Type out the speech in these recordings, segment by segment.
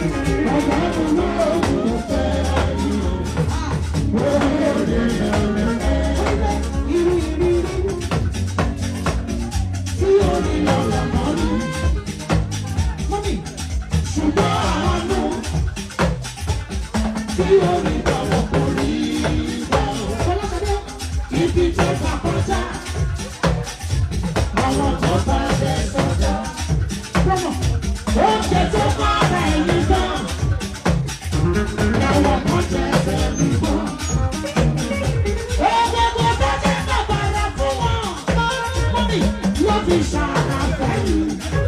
Thank you. ti ṣàlàfẹ́yìn.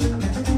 thank you